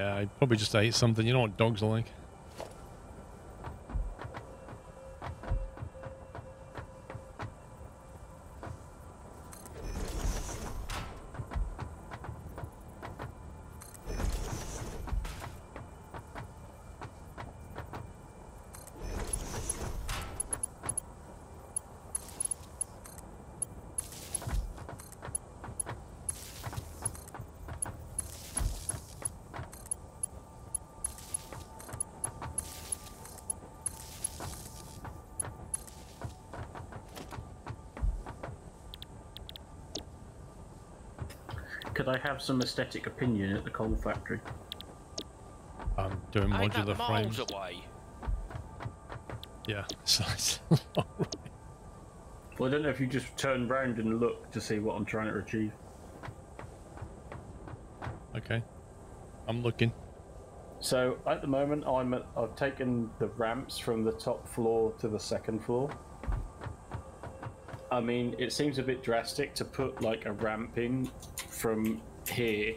Yeah, I probably just ate something. You know what dogs are like. I have some aesthetic opinion at the coal factory? I'm doing Ain't that modular miles frames. away? Yeah, so it's Well, I don't know if you just turn round and look to see what I'm trying to achieve. okay. I'm looking. So at the moment, I'm at, I've taken the ramps from the top floor to the second floor. I mean, it seems a bit drastic to put like a ramp in from here.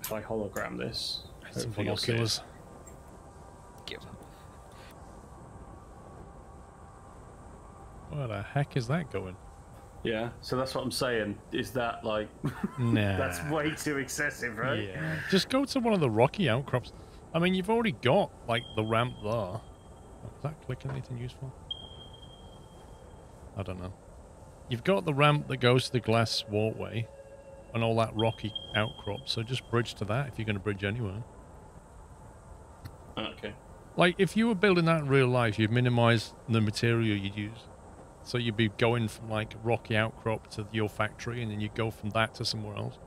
If I hologram this, Some hopefully you'll see it. binoculars. Give up. Where the heck is that going? Yeah, so that's what I'm saying. Is that like Nah. that's way too excessive, right? Yeah. Just go to one of the rocky outcrops. I mean, you've already got, like, the ramp there. Oh, that clicking anything useful? I don't know. You've got the ramp that goes to the glass walkway and all that rocky outcrop, so just bridge to that if you're going to bridge anywhere. Ah, okay. Like, if you were building that in real life, you'd minimize the material you'd use. So you'd be going from, like, rocky outcrop to your factory, and then you'd go from that to somewhere else.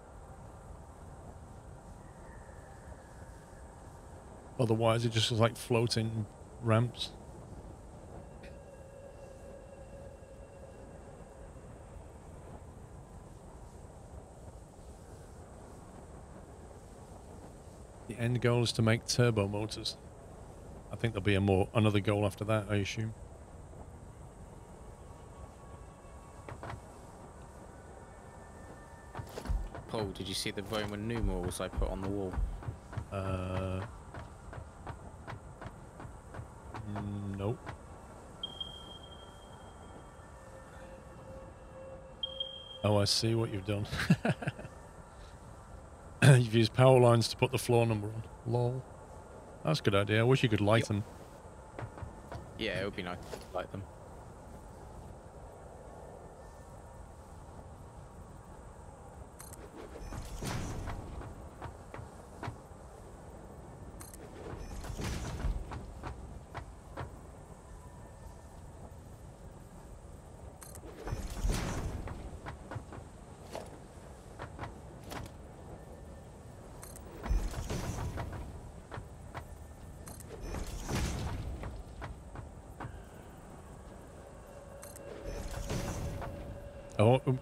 Otherwise, it just was like floating ramps. End goal is to make turbo motors. I think there'll be a more another goal after that, I assume. Paul, did you see the Roman numerals I put on the wall? Uh, nope. Oh, I see what you've done. you've used power lines to put the floor number on. Lol. That's a good idea. I wish you could light them. Yeah, it would be nice to light them.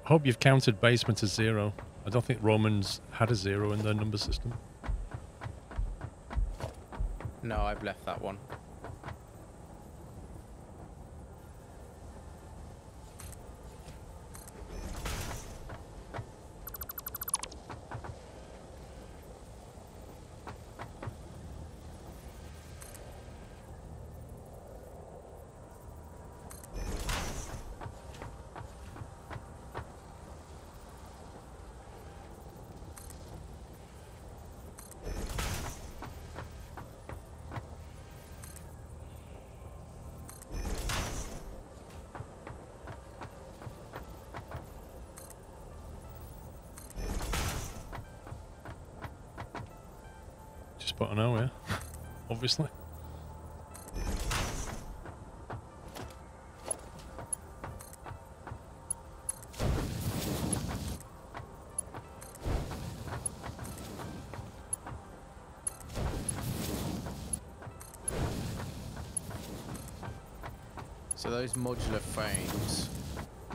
Hope you've counted basement as zero. I don't think Romans had a zero in their number system. No, I've left that one. Obviously. So those modular frames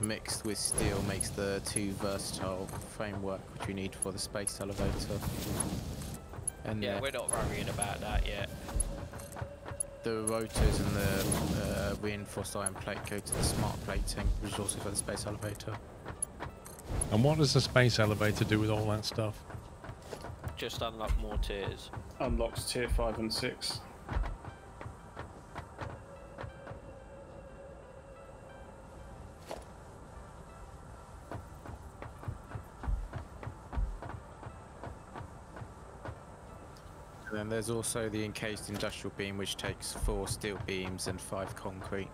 mixed with steel makes the two versatile framework which we need for the space elevator. And Yeah, we're not worrying about that yet the rotors and the uh, reinforced iron plate go to the smart plating, which is also for the space elevator. And what does the space elevator do with all that stuff? Just unlock more tiers. Unlocks tier 5 and 6. There's also the encased industrial beam, which takes four steel beams and five concrete.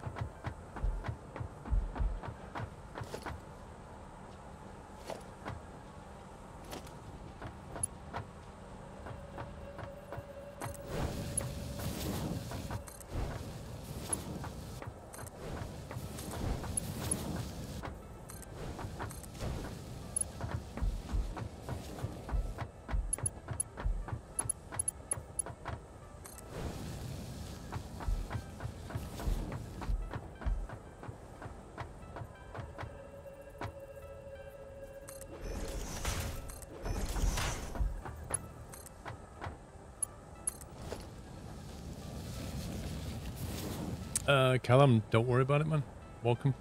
Callum, don't worry about it, man. Welcome.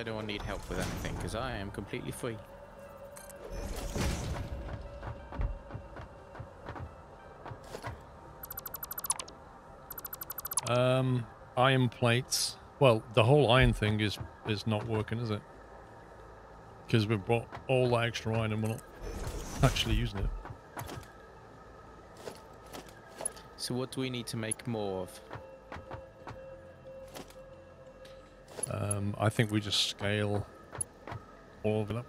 Anyone need help with anything? Because I am completely free. Um, iron plates. Well, the whole iron thing is is not working, is it? Because we've brought all that extra iron and we're not actually using it. So what do we need to make more of? Um, I think we just scale all of it up.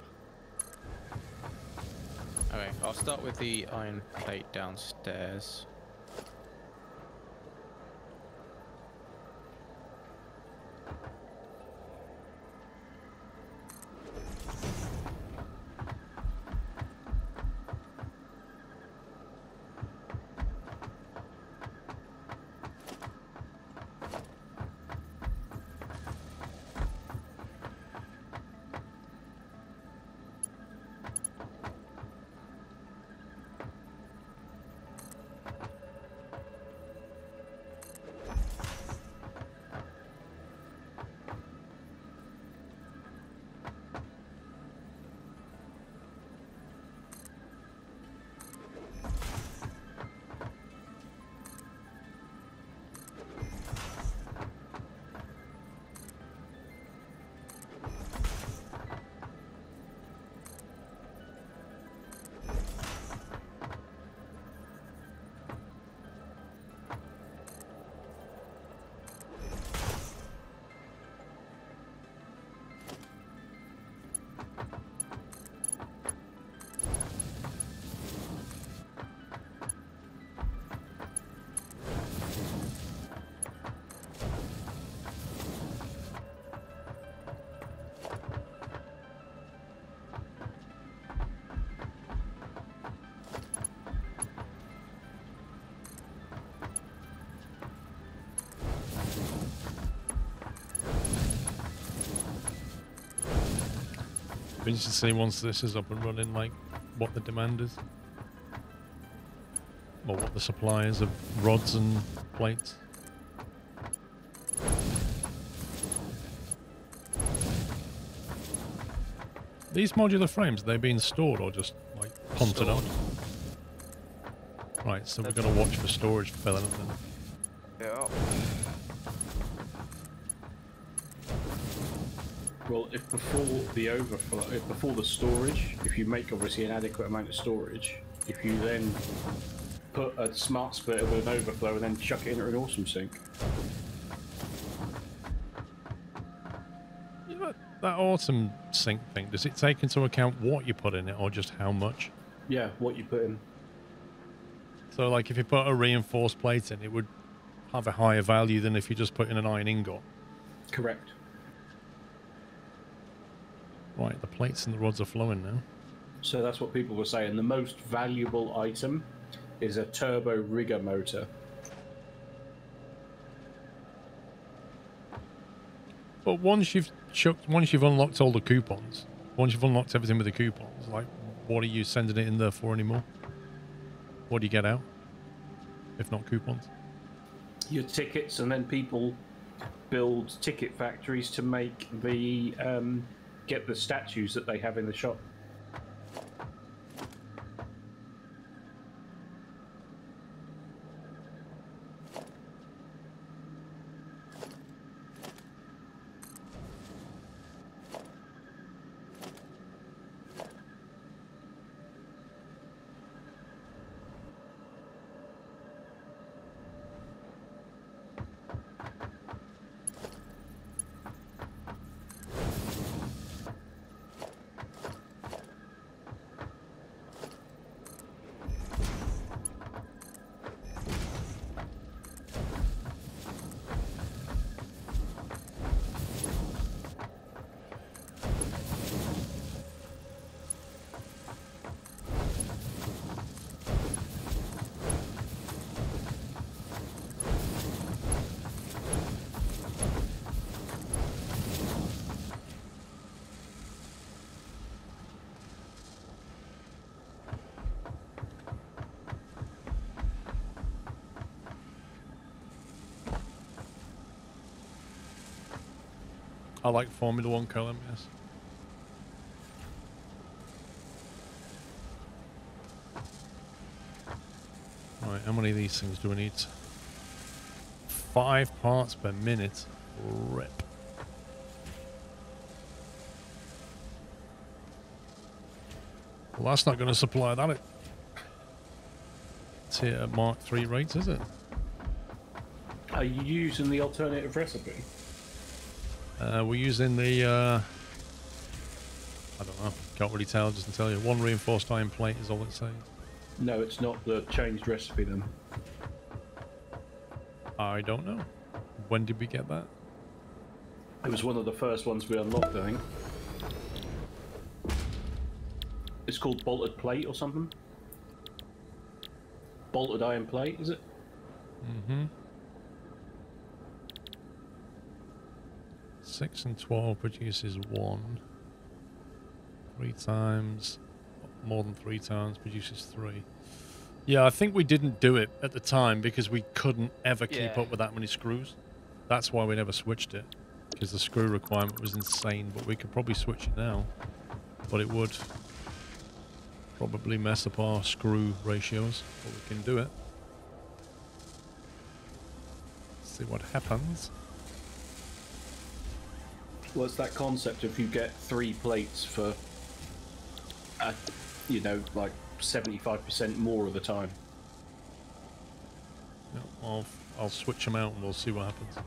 Okay, I'll start with the iron plate downstairs. Interested to see once this is up and running, like what the demand is, or what the supply is of rods and plates. These modular frames, they being stored or just like punted on? Right, so we're going to watch for storage filling Well, if before the overflow, if before the storage, if you make obviously an adequate amount of storage, if you then put a smart splitter with an overflow and then chuck it into an awesome sink. That awesome sink thing, does it take into account what you put in it or just how much? Yeah, what you put in. So, like, if you put a reinforced plate in, it would have a higher value than if you just put in an iron ingot. Correct. Right, the plates and the rods are flowing now. So that's what people were saying. The most valuable item is a turbo rigger motor. But once you've chucked, once you've unlocked all the coupons, once you've unlocked everything with the coupons, like, what are you sending it in there for anymore? What do you get out? If not coupons? Your tickets, and then people build ticket factories to make the um, get the statues that they have in the shop. I like Formula One yes. Right, how many of these things do we need? Five parts per minute. Rip. Well, that's not going to supply that. It's here at Mark 3 rates, is it? Are you using the alternative recipe? Uh, we're using the, uh, I don't know, can't really tell, just to tell you. One reinforced iron plate is all it says. No, it's not the changed recipe then. I don't know. When did we get that? It was one of the first ones we unlocked, I think. It's called bolted plate or something. Bolted iron plate, is it? Mm-hmm. 6 and 12 produces 1. 3 times, more than 3 times produces 3. Yeah, I think we didn't do it at the time because we couldn't ever keep Yeah. up with that many screws. That's why we never switched it. Because the screw requirement was insane, but we could probably switch it now. But it would probably mess up our screw ratios, but we can do it. See what happens. It's that concept of you get three plates for, uh, you know, like 75% more of the time. Yeah, I'll I'll switch them out and we'll see what happens.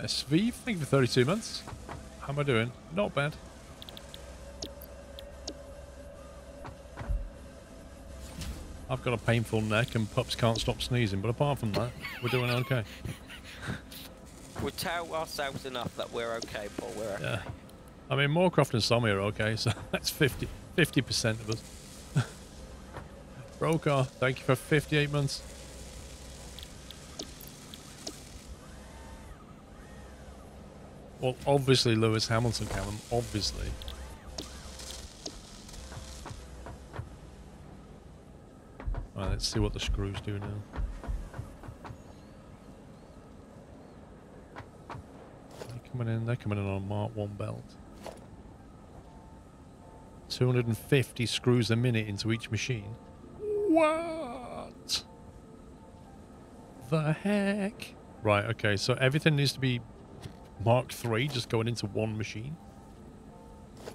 SV, thank you for 32 months. How am I doing? Not bad. I've got a painful neck and pups can't stop sneezing, but apart from that, we're doing okay. We tell ourselves enough that we're okay, Paul. We're okay. Yeah. I mean, Moorcroft and Sommy are okay, so that's 50, 50% of us. Broker, thank you for 58 months. Well, obviously Lewis Hamilton, Callum, obviously. Let's see what the screws do now. They're coming in, they're coming in on a Mark 1 belt. 250 screws a minute into each machine. What? The heck? Right, okay, so everything needs to be Mark 3 just going into one machine.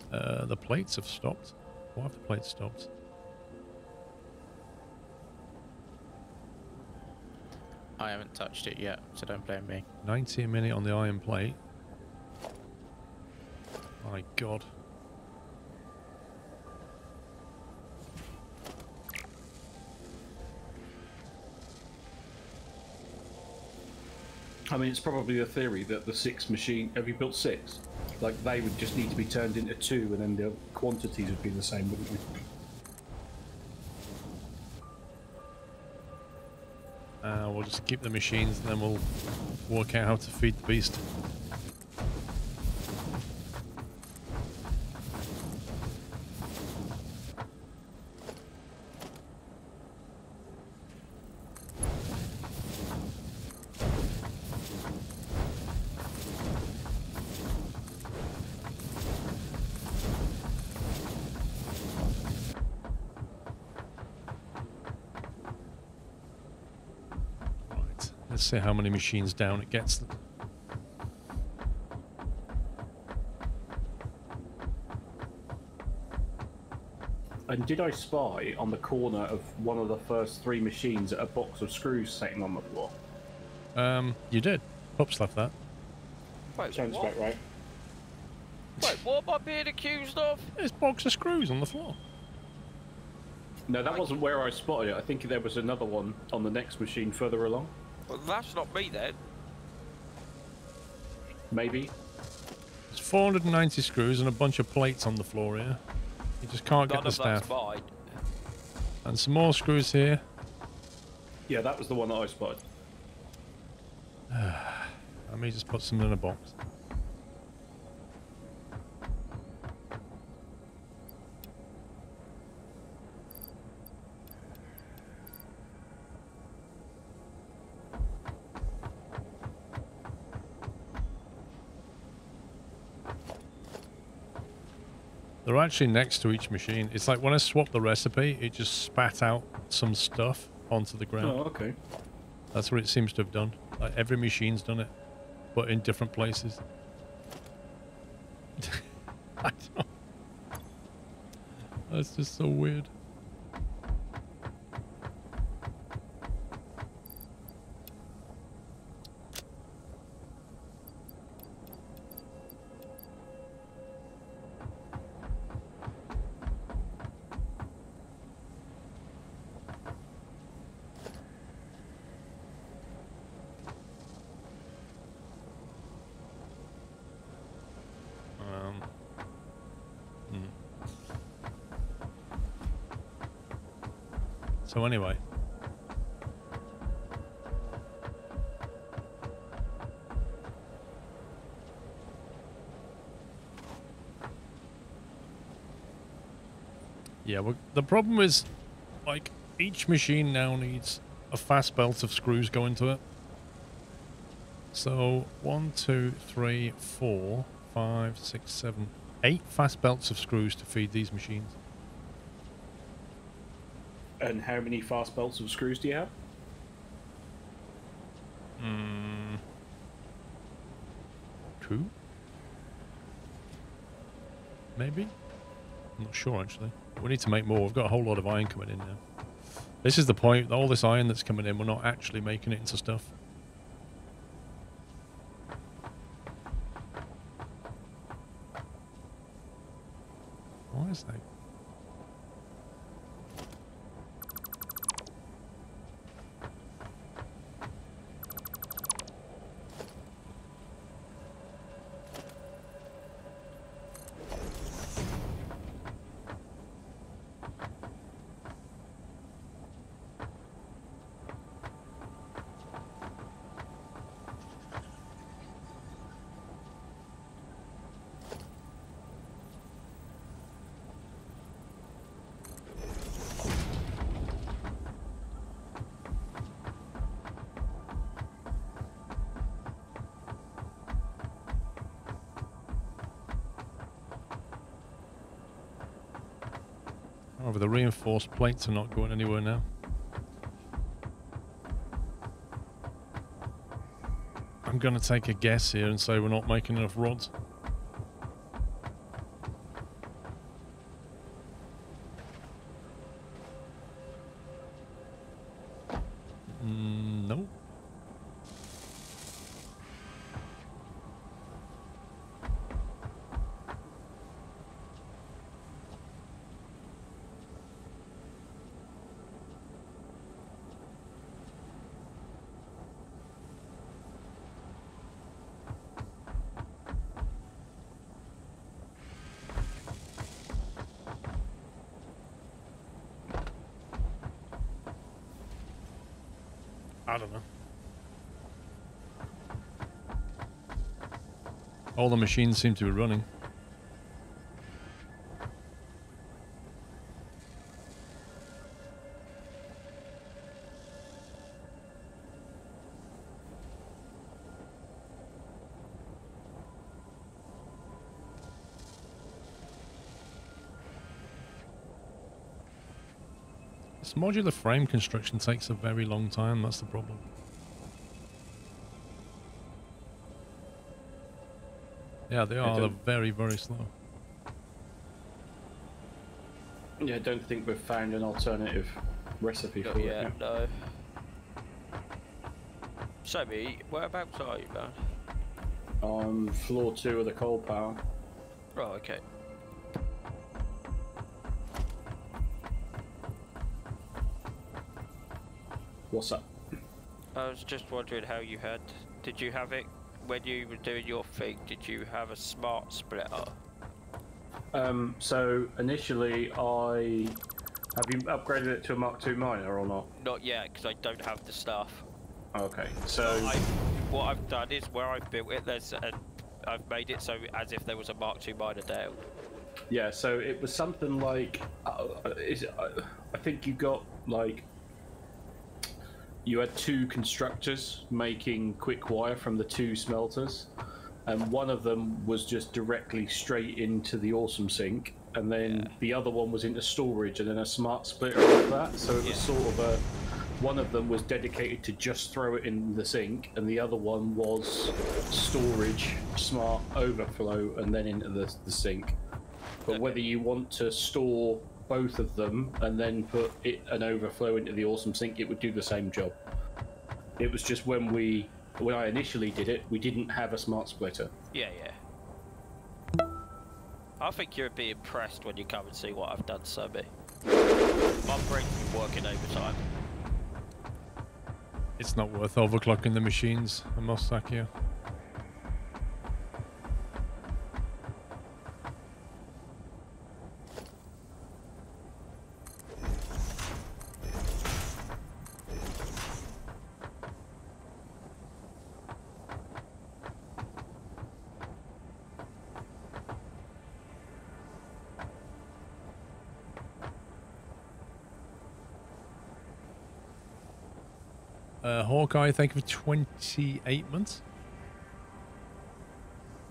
Uh, the plates have stopped. Why have the plates stopped? I haven't touched it yet, so don't blame me. 90 a minute on the iron plate. My god. I mean, it's probably a theory that the six machine, have you built six? Like, they would just need to be turned into two, and then the quantities would be the same, wouldn't they? We'll just keep the machines and then we'll work out how to feed the beast. Right. How many machines down it gets them. And did I spy on the corner of one of the first three machines a box of screws sitting on the floor? Um, you did. Pups left that. Wait, Sounds what? about right. Wait, what am I being accused of? There's a box of screws on the floor. No, that wasn't where I spotted it. I think there was another one on the next machine further along. Well, that's not me then. Maybe. There's 490 screws and a bunch of plates on the floor here. You just can't get None the of that's staff. mine. And some more screws here. Yeah, that was the one that I spotted. Let me just put some in a box. They're actually next to each machine. It's like when I swapped the recipe, it just spat out some stuff onto the ground. Oh, okay. That's what it seems to have done. Like every machine's done it, but in different places. I don't. That's just so weird. So anyway, yeah. Well, the problem is, like, each machine now needs a fast belt of screws going to it. So one, two, three, four, five, six, seven, eight fast belts of screws to feed these machines. And how many fast belts of screws do you have? Hmm. Two? Maybe? I'm not sure actually. We need to make more. We've got a whole lot of iron coming in now. This is the point. All this iron that's coming in, we're not actually making it into stuff. Why is that? However, the reinforced plates are not going anywhere now. I'm going to take a guess here and say we're not making enough rods. Mm, no. I don't know. All the machines seem to be running. This modular frame construction takes a very long time, that's the problem. Yeah, they are. They're very, very slow. Yeah, I don't think we've found an alternative recipe Not for it. yet, yet. no. Sammy, whereabouts are you, man? On floor two of the coal power. Oh, okay. What's up? I was just wondering how you had. Did you have it when you were doing your thing? Did you have a smart splitter? Um, so initially, I have you upgraded it to a Mark II miner or not? Not yet, because I don't have the stuff. Okay, so I, what I've done is where I've built it, there's a, I've made it so as if there was a Mark II miner down. yeah, so it was something like, uh, is uh, I think you got like, you had two constructors making quick wire from the two smelters, and one of them was just directly straight into the awesome sink, and then Yeah. the other one was into storage, and then a smart splitter of that. So it was Yeah. sort of a. One of them was dedicated to just throw it in the sink, and the other one was storage, smart overflow, and then into the, the sink. But Okay. whether you want to store both of them and then put it an overflow into the awesome sink, it would do the same job. It was just when we, when I initially did it, we didn't have a smart splitter. Yeah, yeah. I think you'll be impressed when you come and see what I've done, Sammy. My brain's been working overtime. It's not worth overclocking the machines, I must sack you. Uh, Hawkeye, thank you for 28 months.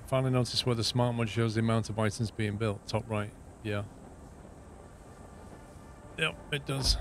Finally noticed where the smart mod shows the amount of items being built. Top right. Yeah. Yep, it does.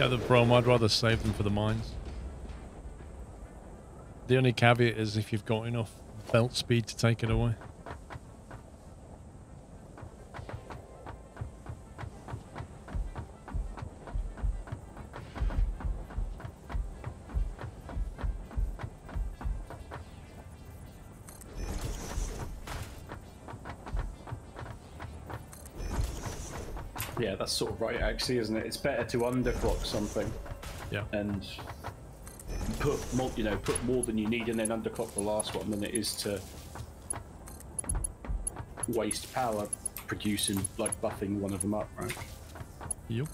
Yeah, the Brom, I'd rather save them for the mines. The only caveat is if you've got enough belt speed to take it away. That's sort of right, actually, isn't it? It's better to underclock something Yeah. and put more, you know, put more than you need, and then underclock the last one than it is to waste power producing, like buffing one of them up, right? Yep.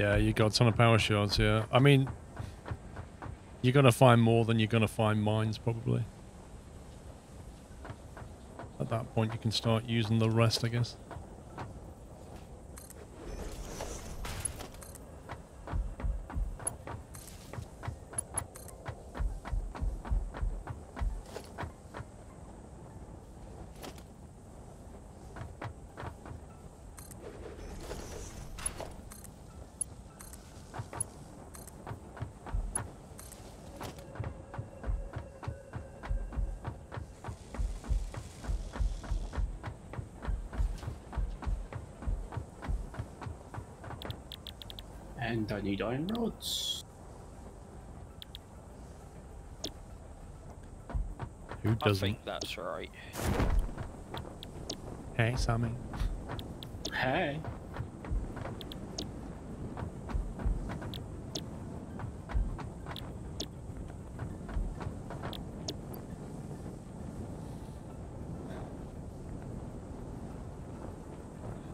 Yeah, you got a ton of power shards, yeah. I mean, you're going to find more than you're going to find mines, probably. At that point, you can start using the rest, I guess. And I need iron rods. Who doesn't? think that's right. Hey, Sammy. Hey.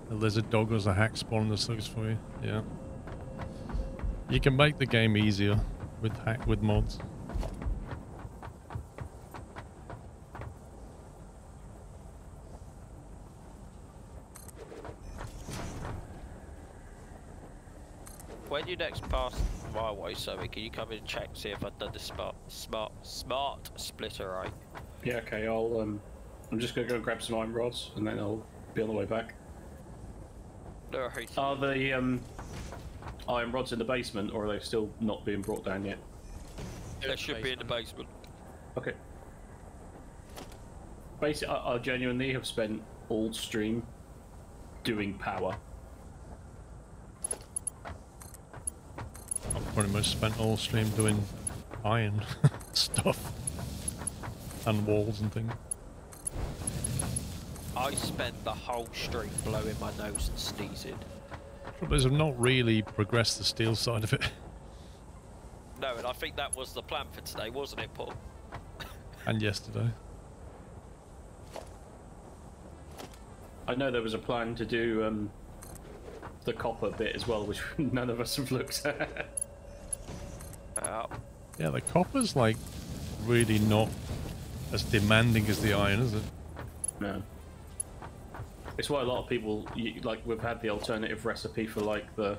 The lizard dog was a hack spawn the slugs for you. Yeah. You can make the game easier with hack with mods. When you next pass my way, Zoe, can you come in and check see if I've done the smart, smart, smart splitter right? Yeah, okay, I'll um I'm just gonna go grab some iron rods and then I'll be on the way back. No worries. Are the um iron rods in the basement or are they still not being brought down yet? They should be in the basement. Okay. Basically, I, I genuinely have spent all stream doing power. I've pretty much spent all stream doing iron stuff and walls and things. I spent the whole stream blowing my nose and sneezing. Trouble is, I've not really progressed the steel side of it. No, and I think that was the plan for today, wasn't it, Paul? and yesterday. I know there was a plan to do um, the copper bit as well, which none of us have looked at. Yeah, the copper's like really not as demanding as the iron, is it? no. It's why a lot of people you, like we've had the alternative recipe for like the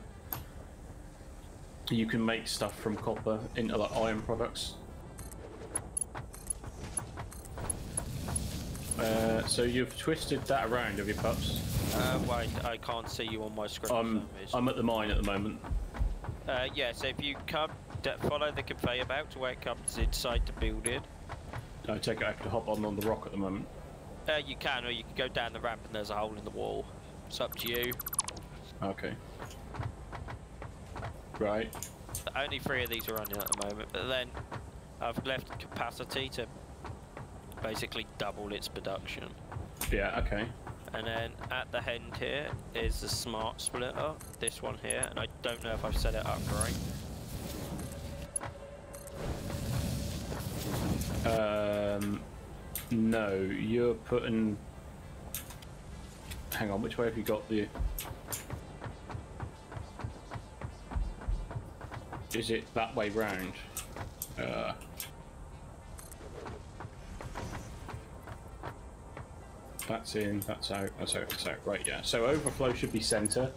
you can make stuff from copper into like iron products. Uh, so you've twisted that around, have you, pups? uh, wait, I can't see you on my screen. I'm. I'm at the mine at the moment. Uh, yeah, so if you come, d- follow the conveyor belt to where it comes inside the building. I take it I have to hop on on the rock at the moment. Uh, you can, or you can go down the ramp and there's a hole in the wall. It's up to you. Okay. Right. Only three of these are running at the moment, but then I've left capacity to basically double its production. Yeah. Okay. And then at the end here is the smart splitter, this one here, and I don't know if I've set it up right. Um. No, you're putting. Hang on. Which way have you got the? Is it that way round? Uh. That's in, that's out, that's out, that's out. Right, yeah. So overflow should be center.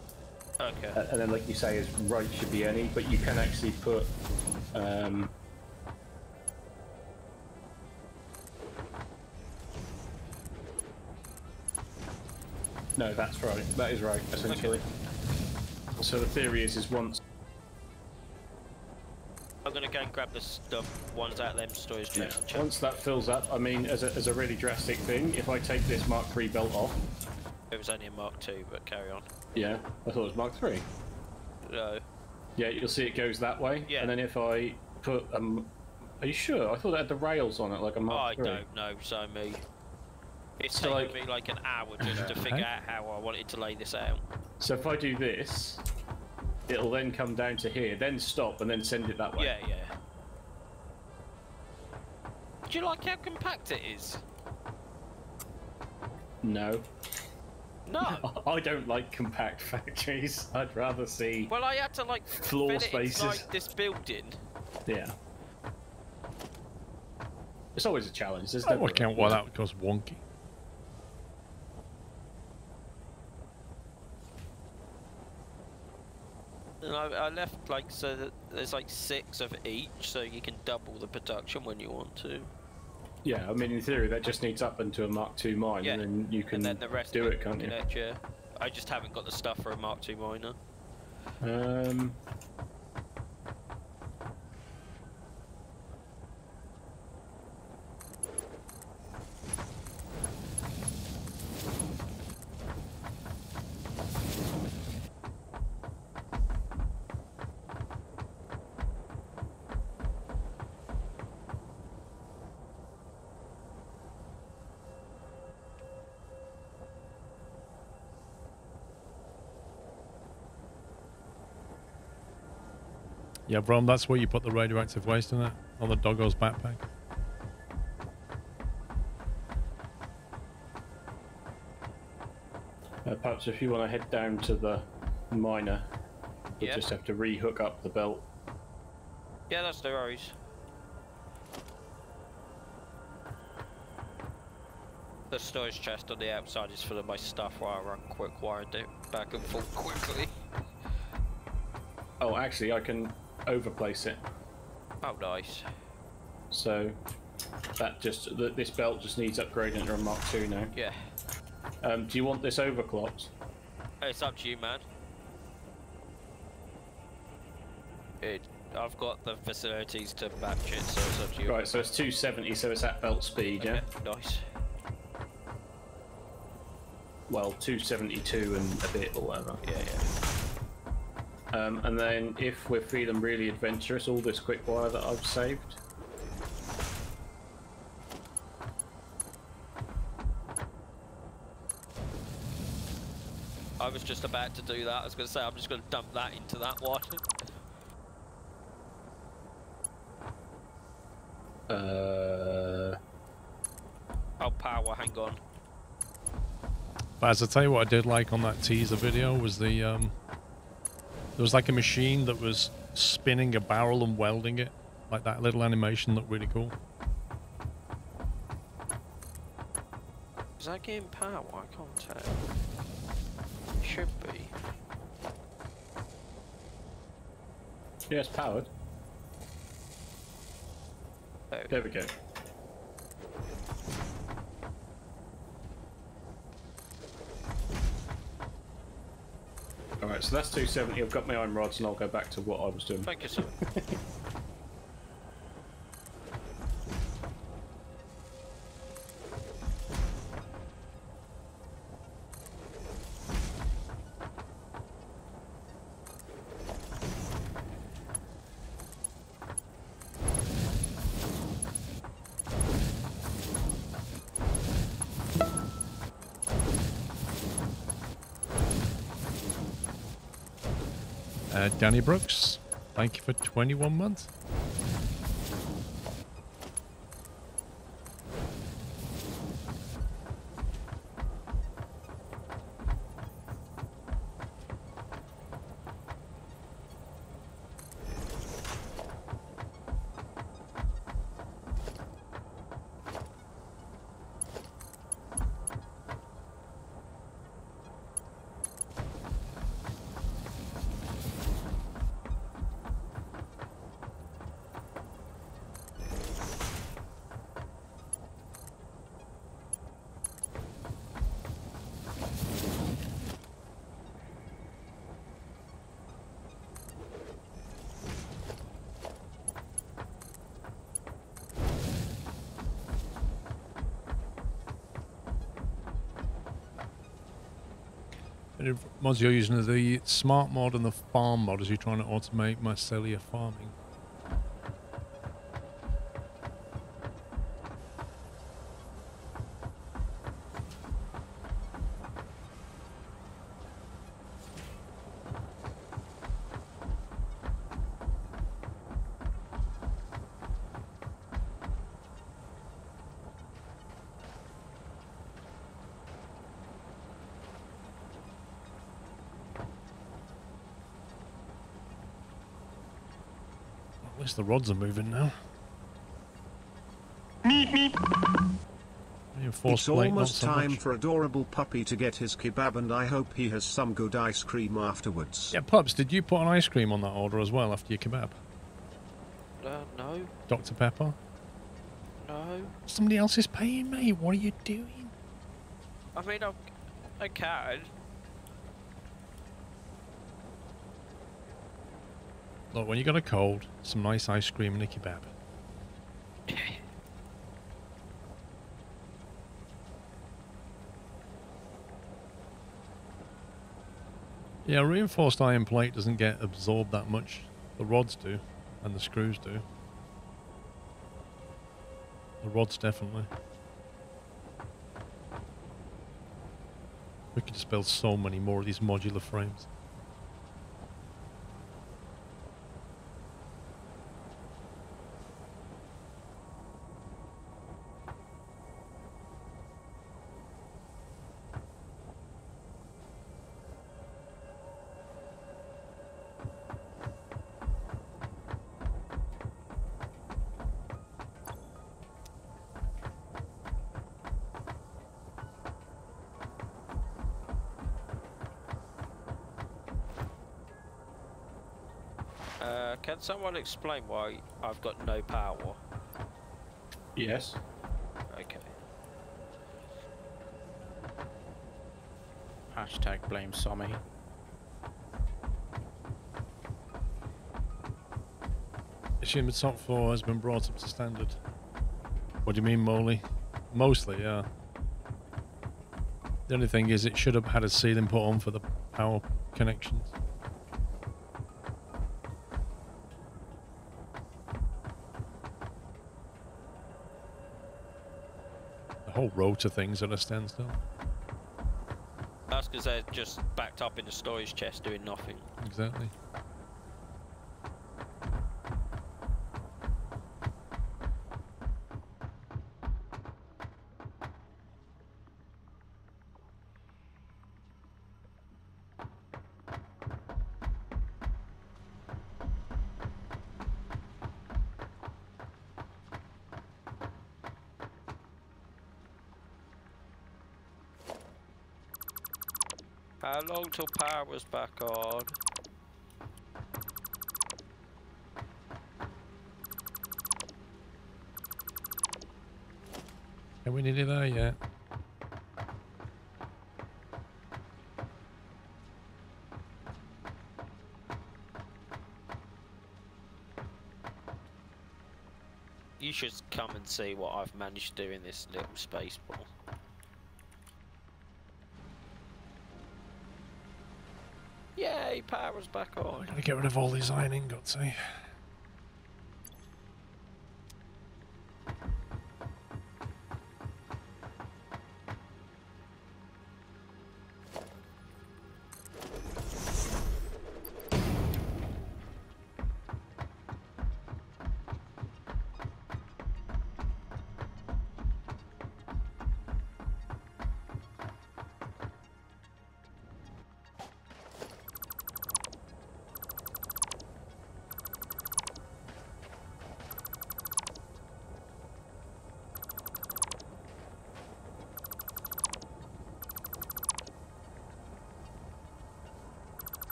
Okay. Uh, and then like you say is right should be any but you can actually put um no that's right that is right essentially so the theory is is once I'm gonna go and grab the stuff, ones out of them storage yeah, chests and check. once that fills up i mean as a, as a really drastic thing if i take this mark 3 belt off It was only a Mark II, but carry on. yeah i thought it was mark 3 No. yeah you'll see it goes that way Yeah. and then if i put um are you sure i thought it had the rails on it like a mark 3 don't know, so me. It's So, taken like- me like an hour just to figure out how I wanted to lay this out. So if I do this, it'll then come down to here, then stop, and then send it that way. Yeah, yeah. Do you like how compact it is? No. No. I don't like compact factories. I'd rather see. Well, I had to like Floor fit spaces. inside this building. Yeah. It's always a challenge. There's I can't a- out why that would cost wonky. And I, I left like so that there's like six of each, so you can double the production when you want to. Yeah, I mean, in theory, that just needs up into a Mark II mine, Yeah, and then you can and then the rest do it, can't you? yeah. I just haven't got the stuff for a Mark II miner. Um, Yeah, Brom, that's where you put the radioactive waste in it on the doggo's backpack. uh, perhaps if you want to head down to the miner, you'll Yeah. just have to re-hook up the belt. Yeah, that's no worries. The storage chest on the outside is full of my stuff while I run quick wired it back and forth quickly. Oh, actually, I can overplace it. Oh, nice. So that just th- this belt just needs upgrading to a Mark II now. Yeah. Um, do you want this overclocked? It's up to you, man. It, I've got the facilities to match it, so it's up to you. Right, so it's 270, so it's at belt speed, yeah? Okay, nice. Well, 272 and a bit or whatever. Yeah, yeah. Um, and then if we're feeling really adventurous, all this quick wire that I've saved. I was just about to do that. I was going to say, I'm just going to dump that into that one. Uh, Oh, power, hang on. But as I tell you what I did like on that teaser video was the um there was like a machine that was spinning a barrel and welding it. Like that little animation looked really cool. Is that getting power? I can't tell. It Should be. yeah, it's powered. There There we go. Alright, so that's 270. I've got my iron rods and I'll go back to what I was doing. Thank you, sir. Danny Brooks, thank you for 21 months. And if mods you're using the smart mod and the farm mod as you're trying to automate mycelia farming. Least the rods are moving now. Reinforced It's almost so time much. for adorable puppy to get his kebab and I hope he has some good ice cream afterwards. Yeah, Pups, did you put an ice cream on that order as well after your kebab? Uh, no, Dr. Pepper? no. Somebody else is paying, me. What are you doing? I mean, I'm, I can. Look, when you got a cold, some nice ice cream and a kebab. Yeah, reinforced iron plate doesn't get absorbed that much. The rods do, and the screws do. The rods definitely. We could just build so many more of these modular frames. Uh, can someone explain why I've got no power? Yes. Okay. Hashtag blame Sommy. Assume the top floor has been brought up to standard. What do you mean, Moley? Mostly, yeah. The only thing is, it should have had a ceiling put on for the power connections. Whole thing's at a standstill. That's because they're just backed up in the storage chest doing nothing. Exactly. How long till power was back on? Are we nearly there yet? You should come and see what I've managed to do in this little space ball. Power's back on. Gotta get rid of all these iron ingots, eh?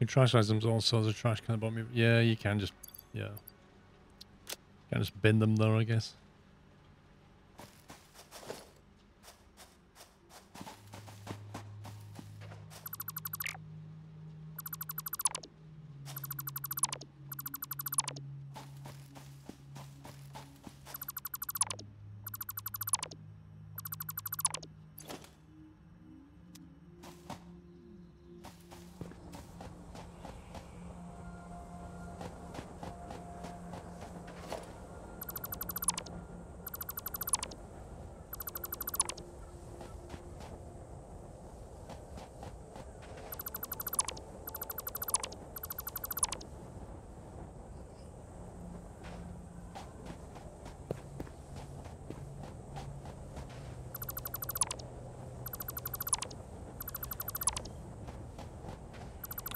You trash items also as a trash can above me. Yeah, you can just, yeah. You can just bin them though, I guess.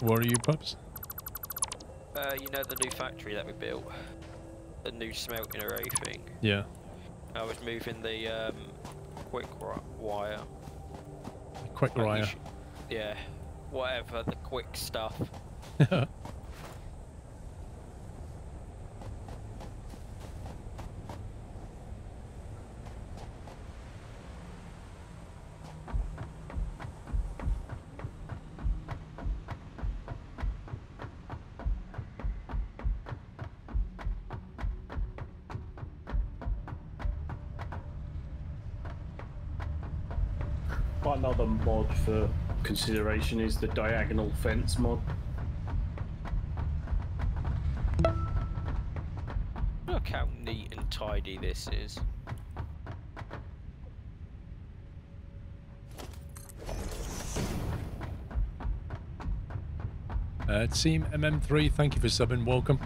Where are you, pups? Uh, you know the new factory that we built? The new smelting array thing? Yeah. I was moving the um, quick wire. Quick Like you yeah, whatever, the quick stuff. Quite another mod for consideration is the diagonal fence mod. Look how neat and tidy this is. Uh, Team MM3, thank you for subbing. Welcome.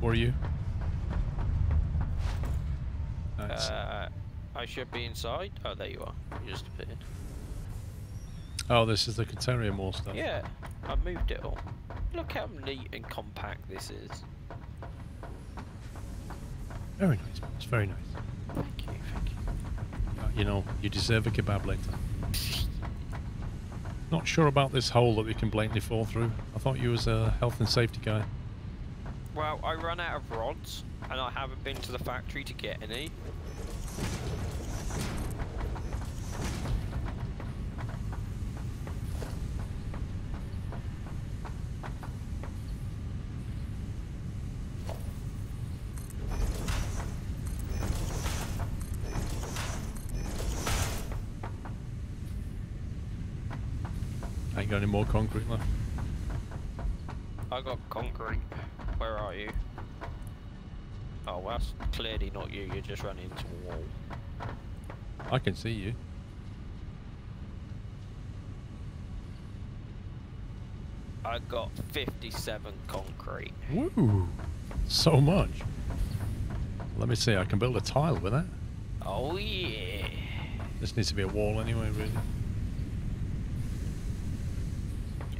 Where are you? Nice. Uh, I should be inside. Oh, there you are. You just appeared. Oh, this is the Caterium ore stuff. Yeah, I moved it all. Look how neat and compact this is. Very nice. It's very nice. Thank you, thank you. Uh, You know, you deserve a kebab later. Not sure about this hole that we can blatantly fall through. I thought you was a health and safety guy. Well, I run out of rods, and I haven't been to the factory to get any. Got any more concrete left. I got concrete. Where are you? Oh, well, that's clearly not you. You're just running into a wall. I can see you. I got 57 concrete. Woo! So much. Let me see, I can build a tile with that. Oh yeah. This needs to be a wall anyway, really.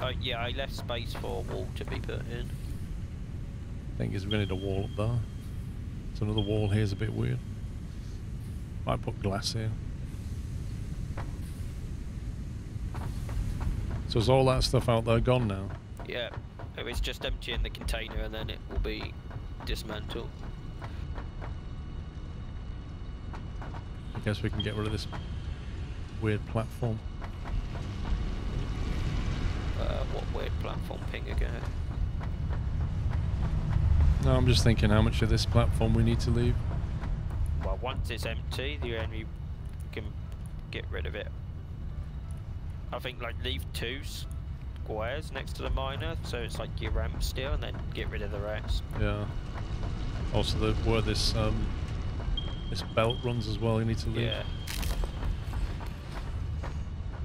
Uh, yeah, I left space for a wall to be put in. Thing is, we're going to need a wall up there. So another wall here is a bit weird. Might put glass here. So is all that stuff out there gone now? Yeah, it was just emptying the container and then it will be dismantled. I guess we can get rid of this weird platform. Uh, what weird platform ping again? No, I'm just thinking how much of this platform we need to leave. Well, once it's empty, the enemy can get rid of it. I think like leave two squares next to the miner, so it's like your ramp still, and then get rid of the rest. Yeah. Also, the, where this um, this belt runs as well, you need to leave. Yeah.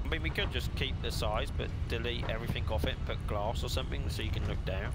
I mean, we could just keep the size, but delete everything off it put glass or something so you can look down.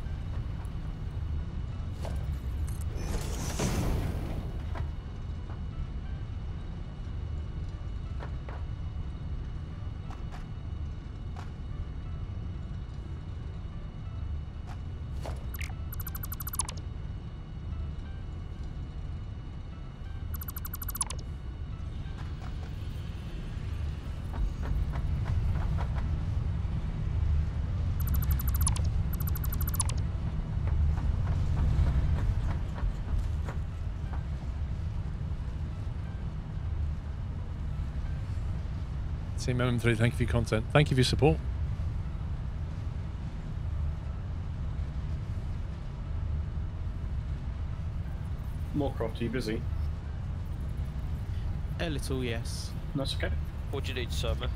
Team MM3, thank you for your content. Thank you for your support. Moorcroft, are you busy? A little, yes. That's okay. What do you need, Summer?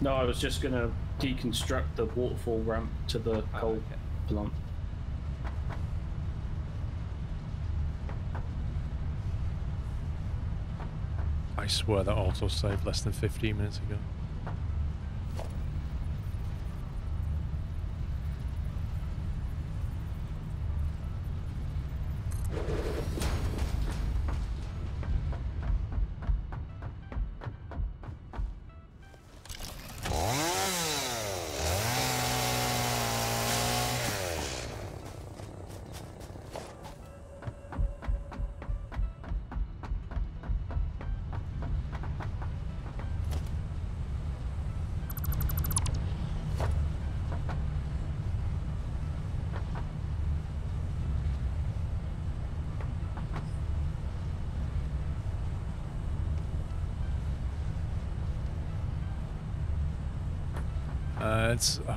No, I was just going to deconstruct the waterfall ramp to the Oh, coal okay. plant. I swear that auto saved less than 15 minutes ago.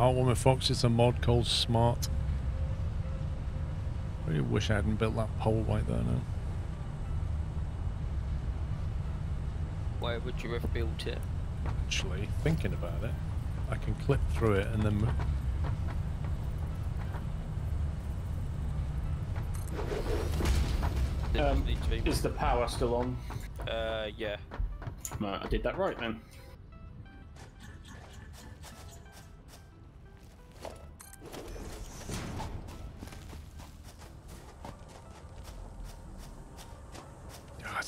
It's Heartwarming Fox. It's a mod called Smart. I really wish I hadn't built that pole right there now. Why would you have built it? Actually, thinking about it, I can clip through it and then. mo- Um, need to be- Is the power still on? Uh, yeah. No, I did that right then.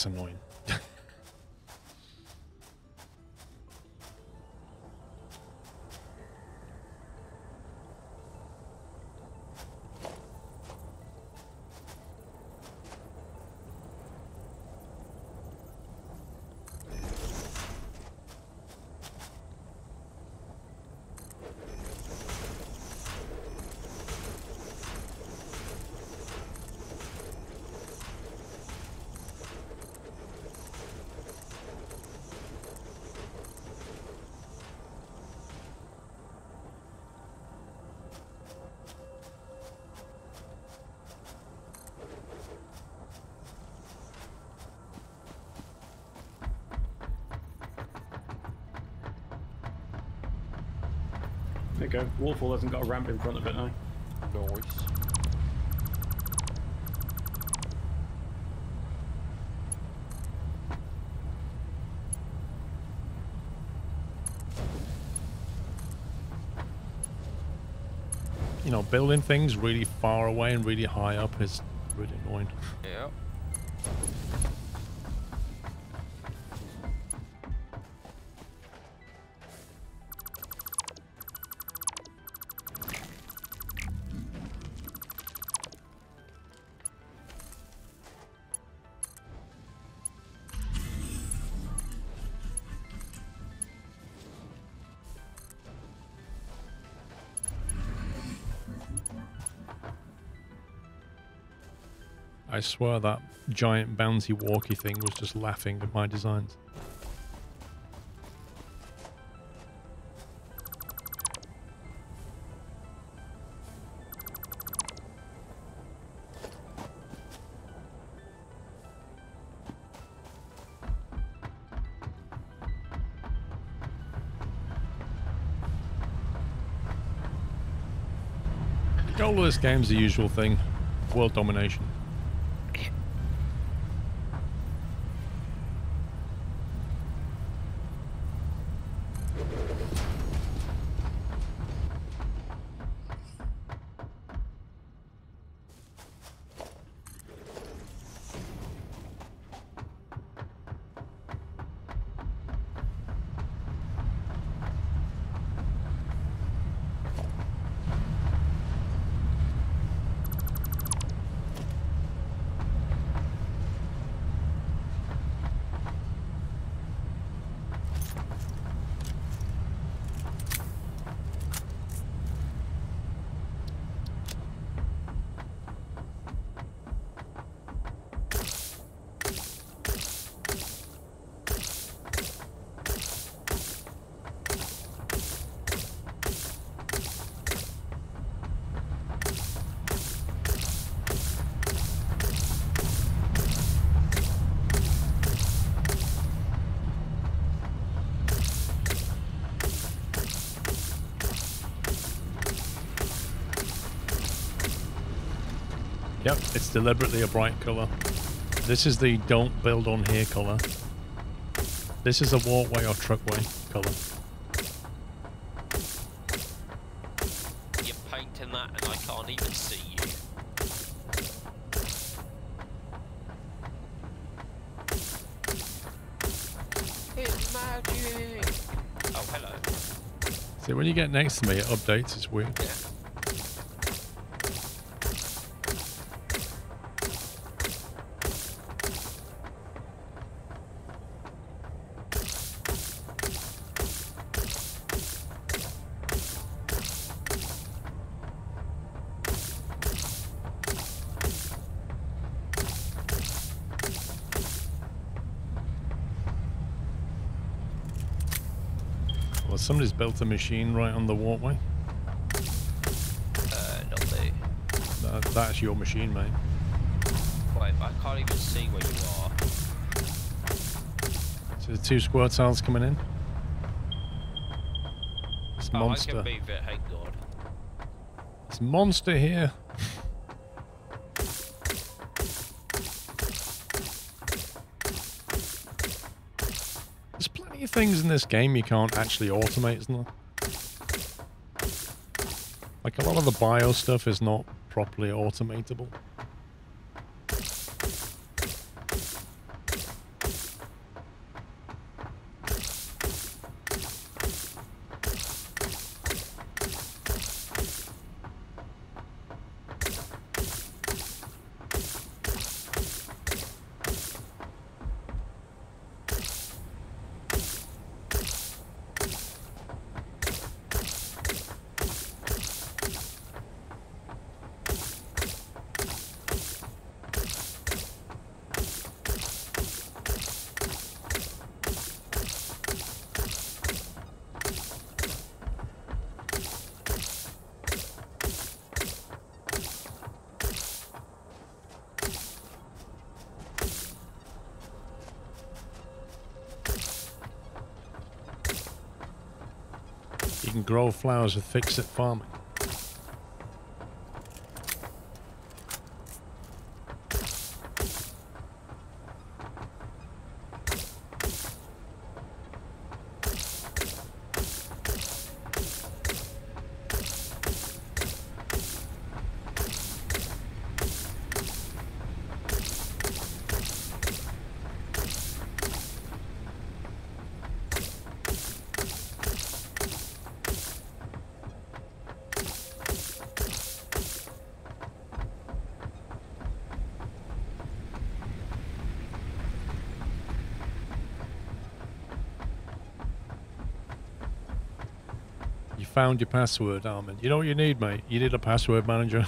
Annoying. There hasn't got a ramp in front of it now. Nice. You know, building things really far away and really high up is really annoying. Yeah. I swear that giant bouncy walkie thing was just laughing at my designs. The goal of this game is the usual thing world domination. Yep, it's deliberately a bright colour. This is the don't build on here colour. This is a walkway or truckway colour. You're painting that and I can't even see you. It's magic! Oh, hello. See, when you get next to me, it updates. It's weird. Yeah. Built a machine right on the walkway. Uh, not me. That, that's your machine, mate. Wait, I can't even see where you are. So the two square tiles coming in. This Oh, I monster. can move it, God. This monster here. Things in this game you can't actually automate, isn't there? Like a lot of the bio stuff is not properly automatable. Grow flowers with fix-it farming. Found your password, Armin. You know what you need, mate? You need a password manager.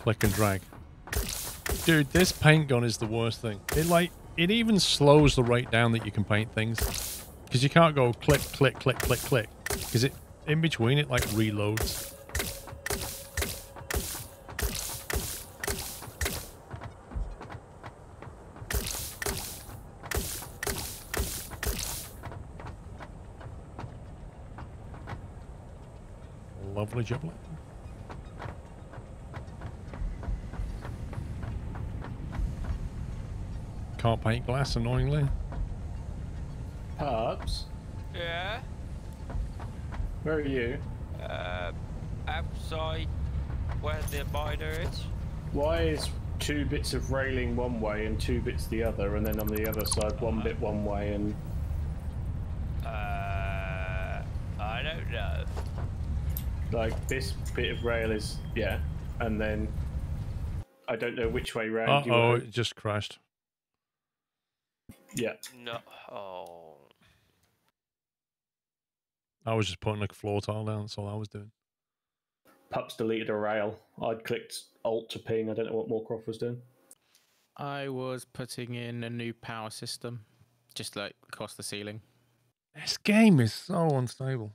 Click and drag. Dude, this paint gun is the worst thing. It like it even slows the rate down that you can paint things. Because you can't go click, click, click, click, click. Because it in between it like reloads. Lovely job. Can't paint glass, annoyingly. Pups, Yeah. Where are you? Uh, outside where the miner is. Why is two bits of railing one way and two bits the other, and then on the other side one bit one way and Uh, I don't know. like this bit of rail is yeah, and then I don't know which way round Uh you oh, it just crashed. Yeah, No. Oh. I was just putting like a floor tile down. That's all I was doing. Pups deleted a rail. I'd clicked Alt to ping. I don't know what Moorcroft was doing. I was putting in a new power system, just like across the ceiling. This game is so unstable.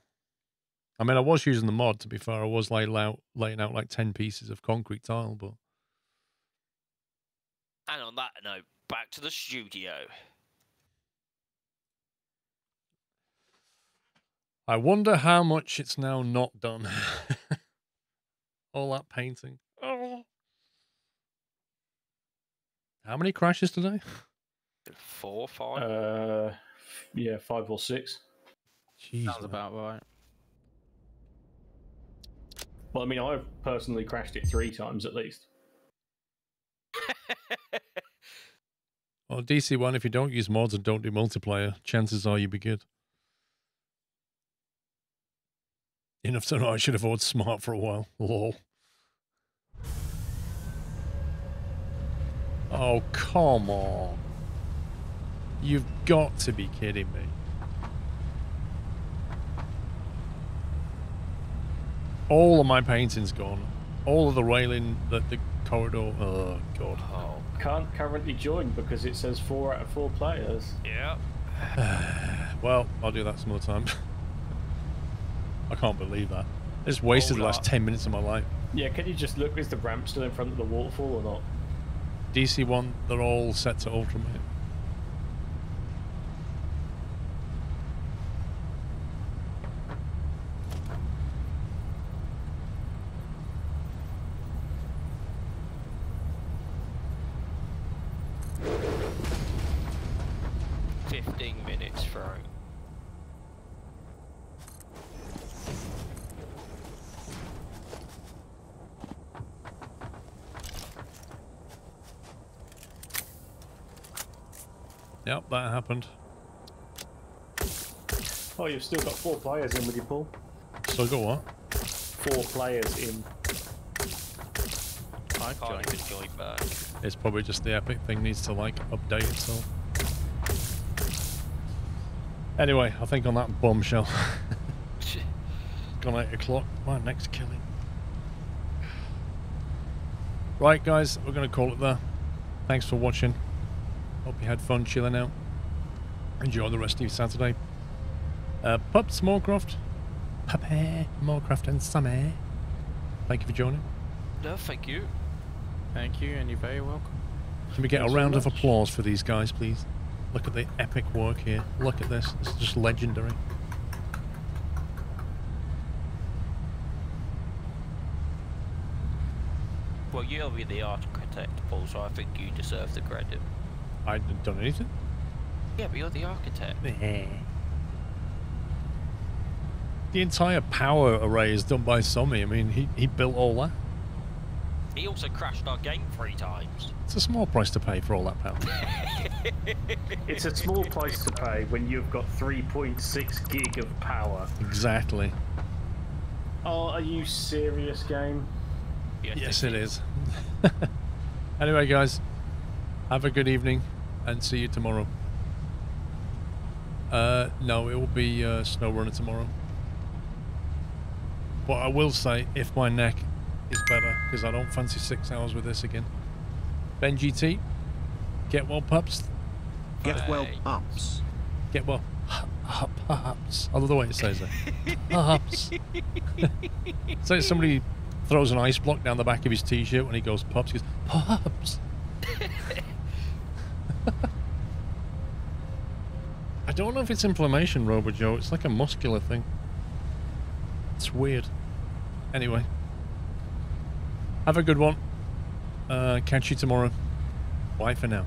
I mean, I was using the mod. To be fair, I was laying out, laying out like ten pieces of concrete tile, but And on that note, back to the studio. I wonder how much it's now not done. All that painting. Oh. How many crashes today? Four, five. Uh, yeah, five or six. Jeez, Sounds man. about right. Well, I mean, I've personally crashed it three times at least. Well, DC one, if you don't use mods and don't do multiplayer, chances are you'll be good. Enough to know I should have voted smart for a while. Lol. Oh, come on. You've got to be kidding me. All of my painting's gone. All of the railing, the, the corridor. Oh god. Oh, Can't currently join because it says four out of four players. yeah. Well, I'll do that some other time. I can't believe that. I just wasted the last up. 10 minutes of my life. Yeah, can you just look? Is the ramp still in front of the waterfall or not? DC one, they're all set to ultimate minutes through. Yep, that happened. Oh, you've still got four players in with you, Paul. So I got what? Four players in. I've Can't joined. even join back. It's probably just the epic thing needs to like update itself. Anyway, I think on that bombshell, gone 8 o'clock. My next killing. Right, guys, we're going to call it there. Thanks for watching. Hope you had fun chilling out. Enjoy the rest of your Saturday. Uh, Pups, Moorcroft. Puppy, Moorcroft and Summer. Thank you for joining. no, thank you. Thank you, and you're very welcome. Can we get Thanks a very round of applause for these guys, please? Look at the epic work here. Look at this. It's just legendary. Well, you're the architect, Paul, so I think you deserve the credit. I haven't done anything. Yeah, but you're the architect. The entire power array is done by Somi. I mean, he, he built all that. He also crashed our game three times. It's a small price to pay for all that power. It's a small price to pay when you've got 3.6 gig of power. exactly. Oh, are you serious, game? Yes, it is. anyway, guys, have a good evening and see you tomorrow. Uh, no, it will be uh, Snow Runner tomorrow. But I will say, if my neck is better, because I don't fancy six hours with this again. Ben GT, get well, pups. Get well Thanks. ups. Get well, pups. I love the way it says it. Pups. it's like somebody throws an ice block down the back of his t-shirt when he goes pups. He goes, pups. I don't know if it's inflammation, Robo Joe. It's like a muscular thing. It's weird. Anyway. Have a good one. Uh, catch you tomorrow. Bye for now.